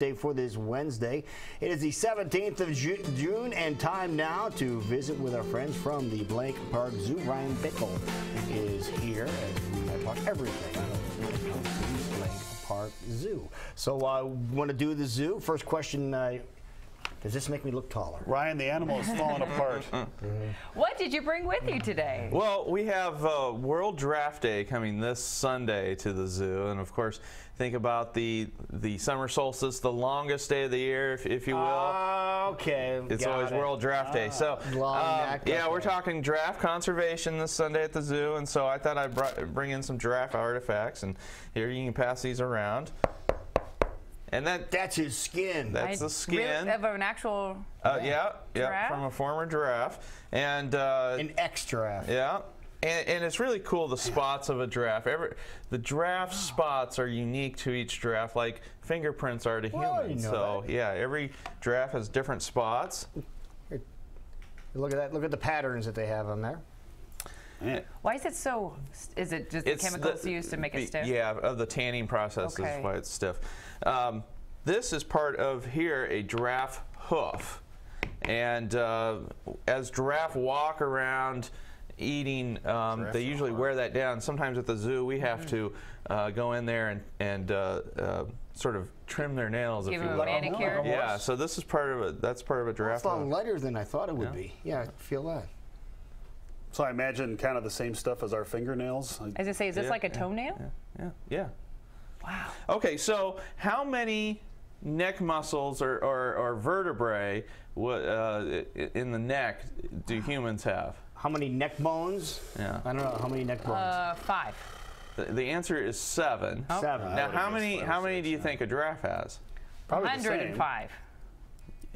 Day for this Wednesday. It is the 17th of Ju June and time now to visit with our friends from the Blank Park Zoo. Ryan Bickle is here as we talk everything Blank Park Zoo. So I uh, want to do the zoo. First question uh, does this make me look taller? Ryan, the animal is falling apart. What did you bring with you today? Well, we have uh, World Giraffe Day coming this Sunday to the zoo, and of course, think about the the summer solstice, the longest day of the year, if, if you will. Uh, okay. It's always it. World Giraffe Day. So, Long um, yeah, we're talking giraffe conservation this Sunday at the zoo, and so I thought I'd br- bring in some giraffe artifacts, and here you can pass these around. And that That's his skin. that's I- the skin. really- of an actual. Uh, yeah, yeah, Giraffe? from a former giraffe, and uh, An extra. yeah, and, and it's really cool the spots of a giraffe. Every, the giraffe spots are unique to each giraffe, like fingerprints are to Well, humans. you know so that. yeah, every giraffe has different spots. Look at that. Look at the patterns that they have on there. Man, Why is it so? Is it just the chemicals used to make the- it stiff? Yeah, of the tanning process Okay. is why it's stiff. Um, this is part of here a giraffe hoof, and uh, as giraffe walk around eating, um, they usually wear that down. Sometimes at the zoo we have Mm-hmm. to uh, go in there and and uh, uh, sort of trim their nails, Give if you them will. a manicure. Yeah, so this is part of a that's part of a giraffe It's a lot lighter than I thought it would Yeah. be. Yeah, I feel that. So I imagine kind of the same stuff as our fingernails. As I say, is this Yeah, like a yeah, toenail? Yeah, yeah. Wow. Okay, so how many neck muscles or, or, or vertebrae uh, in the neck do humans have? How many neck bones? Yeah. I don't know. How many neck bones? Uh, five. The, the answer is seven. Seven. Now, how many how many do you think a giraffe has? Probably the same. 105.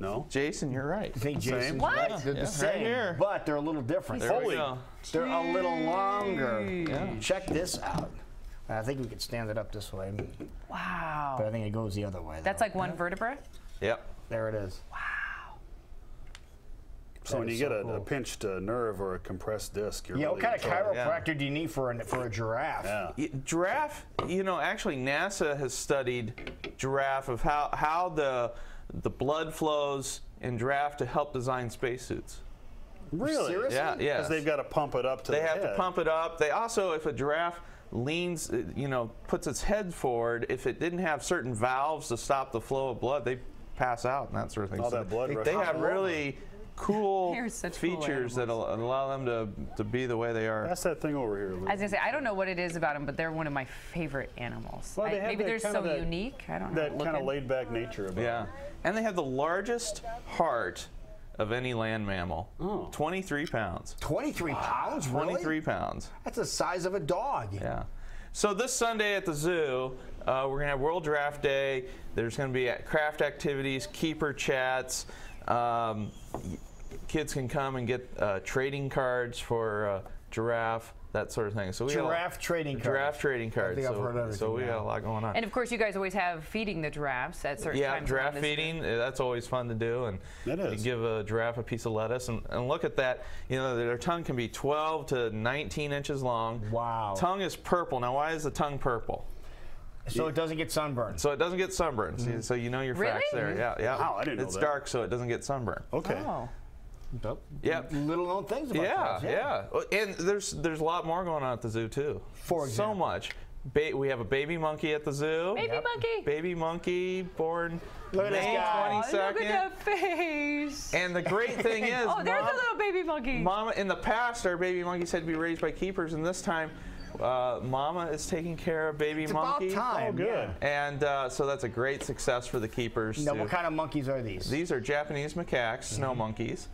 No. Jason, you're right. I think Jason. What? Right. They're Yeah, the right same, here. but they're a little different. There we Holy. go. They're a little longer. Yeah. Check this out. I think we could stand it up this way, Wow. but I think it goes the other way. That's though. like one vertebra? Yep. there it is. Wow. So That when you is get so a, a pinched uh, nerve or a compressed disc, you're Yeah, really what kind of trouble. Yeah. chiropractor do you need for a for a giraffe? Yeah. Y- Giraffe, you know, actually NASA has studied giraffe of how, how the the blood flows in giraffe to help design spacesuits. Really? Seriously? Yeah, yeah. Because they've got to pump it up to They the have to pump it up. They also, if a giraffe leans, uh, you know, puts its head forward, if it didn't have certain valves to stop the flow of blood, they pass out and that sort of thing. All that blood they, rushing they have all over. really cool They're cool features that al- allow them to, to be the way they are. That's that thing over here, Lou. I was gonna say I don't know what it is about them, but they're one of my favorite animals. Well, they I- maybe that they're so that- unique. I don't know. that kind of laid back nature about Yeah. it. And they have the largest heart of any land mammal. Oh. 23 pounds. 23 pounds, really? 23 pounds. That's the size of a dog. Yeah. So this Sunday at the zoo, uh, we're gonna have World Giraffe Day. There's gonna be uh, craft activities, keeper chats. Um, y- kids can come and get uh, trading cards for uh, giraffe, that sort of thing. So we got a- Giraffe trading cards. Giraffe trading cards. think I've so, heard everything so we got a lot going on. And of course, you guys always have feeding the giraffes at certain yeah, times. giraffe feeding. uh, That's always fun to do, and It you give a giraffe a piece of lettuce, and, and look at that. You know, their tongue can be 12 to 19 inches long. Wow. Tongue is purple. Now, why is the tongue purple? So it doesn't get sunburned. So it doesn't get sunburned. See, So you know your Really? facts there. Yeah, yeah. Wow, I didn't know It's that. dark, so it doesn't get sunburned. Okay. Oh. Nope. Yeah. Little known things about Yeah, dogs, yeah. Oh, And there's there's a lot more going on at the zoo too. For so much. Ba- we have a baby monkey at the zoo. Baby monkey. Baby monkey born Look at this May guy. Oh, look at that face. And the great thing is, oh, there's Mom- a little baby monkey. Mama, in the past, our baby monkeys had to be raised by keepers, and this time, uh, Mama is taking care of baby It's monkey. about time. Oh, good. yeah. And uh, so that's a great success for the keepers. Now, to- what kind of monkeys are these? These are Japanese macaques, snow monkeys.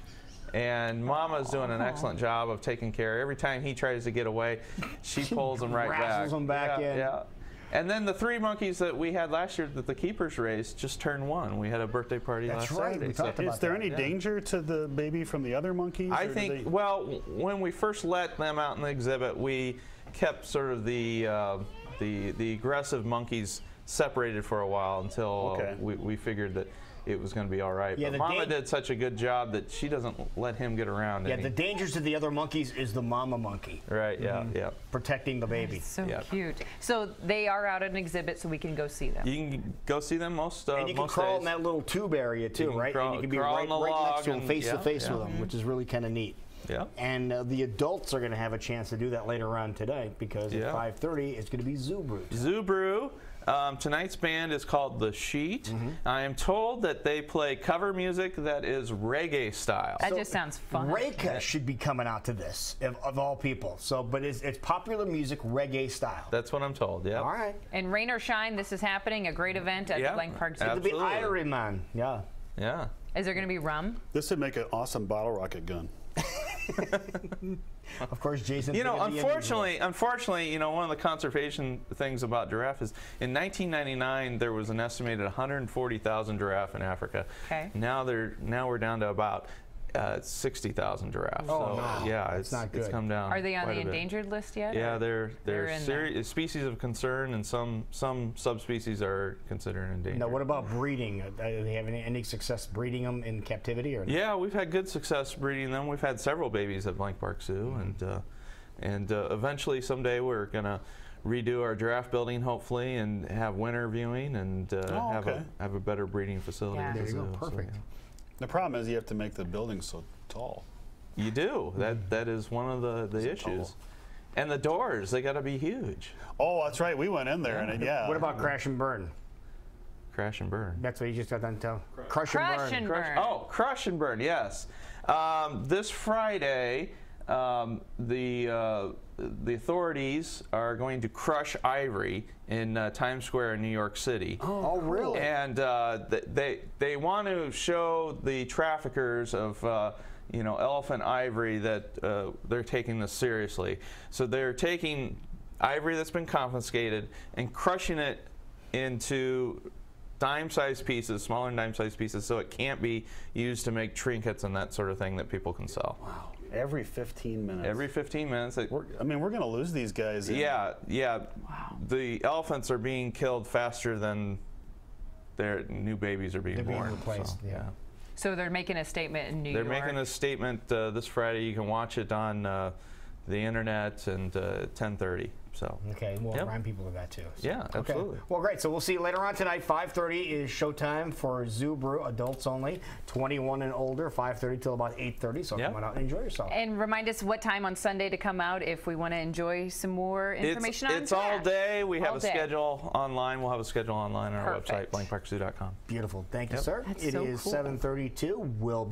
And Mama's doing an excellent job of taking care. Every time he tries to get away, she pulls him right back. wrestles him back yeah, in. Yeah. And then the three monkeys that we had last year that the keepers raised just turned one. We had a birthday party That's last right, Saturday. we so- talked Is about there that, any yeah. danger to the baby from the other monkeys? I think, they- well, when we first let them out in the exhibit, we kept sort of the uh, the the aggressive monkeys separated for a while until uh, we, we figured that it was going to be all right. Yeah, but Mama dan- did such a good job that she doesn't let him get around. Yeah, any. the dangers to the other monkeys is the mama monkey right. Yeah. Mm-hmm. Yeah. protecting the baby. So Yeah. cute. So they are out at an exhibit, so we can go see them. You can go see them most. Uh, And you can most crawl days. in that little tube area too, can right? crawl- and you can be right, right next to them, and- face to face yeah. with them, which is really kind of neat. Yeah. And uh, the adults are going to have a chance to do that later on today because Yeah. at 5:30 it's going to be Zoo Brew. Zoo Brew. Um, tonight's band is called The Sheet. Mm-hmm. I am told that they play cover music that is reggae style. That just sounds fun. Reka should be coming out to this of, of all people. So, but it's, it's popular music reggae style. That's what I'm told. Yeah. all right. And rain or shine, this is happening. A great event at Yeah. the Blank Park Zoo. It'll be Absolutely. Iron Man. Yeah. Yeah. Is there going to be rum? This would make an awesome bottle rocket gun. Of course, Jason. You know, unfortunately, unfortunately, you know, one of the conservation things about giraffe is in 1999 there was an estimated 140,000 giraffe in Africa. Okay. Now they're now we're down to about uh, 60,000 giraffes. Oh, so, no. yeah, That's it's not good. it's come down. Are they on quite the a bit. endangered list yet? Yeah, they're They're they're in seri- species of concern, and some some subspecies are considered endangered. Now, what about breeding? Uh, Do they have any, any success breeding them in captivity or? not? Yeah, we've had good success breeding them. We've had several babies at Blank Park Zoo, Mm-hmm. and uh, and uh, eventually someday we're gonna redo our giraffe building, hopefully, and have winter viewing and uh, Oh, have okay. a have a better breeding facility. Yeah. at the There you go. zoo. So, Perfect. yeah. The problem is you have to make the building so tall. You do. That that is one of the the So issues. tall. And the doors, they got to be huge. Oh, that's right. We went in there and it, yeah. What about crash and burn? Crash and burn. That's what you just got done telling. Crush, Crush and and burn. Crush, burn. oh, crush and burn. Yes. Um, this Friday, um, the uh, the authorities are going to crush ivory in uh, Times Square in New York City. Oh, really? And uh, th- they they want to show the traffickers of uh, you know elephant ivory that uh, they're taking this seriously. So they're taking ivory that's been confiscated and crushing it into dime-sized pieces, smaller than dime-sized pieces, so it can't be used to make trinkets and that sort of thing that people can sell. Wow. Every 15 minutes. Every 15 minutes, they, We're, I mean, we're going to lose these guys. in- yeah, yeah. The elephants are being killed faster than their new babies are being They're being born. replaced, yeah. So they're making a statement in New York. They're making a statement uh, this Friday. You can watch it on uh, the internet and uh, 10:30. So Okay, we'll Yep. remind people of that too. So, Yeah, okay. absolutely. Well, great. So we'll see you later on tonight. 5:30 is showtime for Zoo Brew, adults only, 21 and older. 5:30 till about 8:30. So Yep. come on out and enjoy yourself. and remind us what time on Sunday to come out if we want to enjoy some more it's, information on it's all day. We have a day. schedule online. We'll have a schedule online on our website, blankparkzoo.com. Beautiful. Thank you, Yep. sir. That's It so is cool. 7:32. We'll